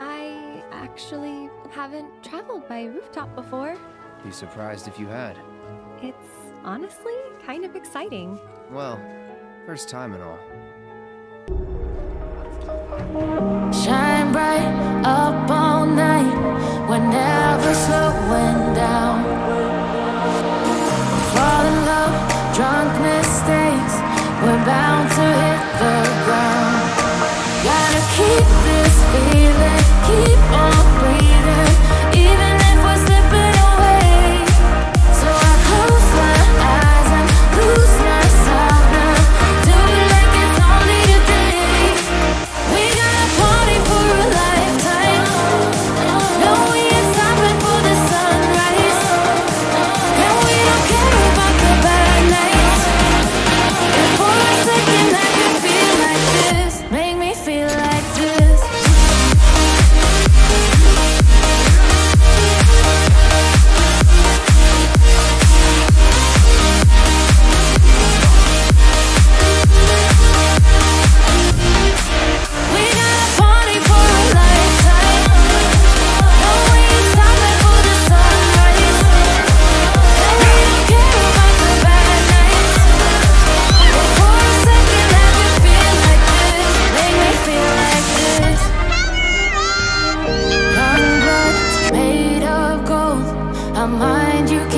I actually haven't traveled by rooftop before. Be surprised if you had. It's honestly kind of exciting. Well, first time and all. Shine bright up all night. We're never slowing We're bound to hit the ground. Gotta keep this feeling, mind you can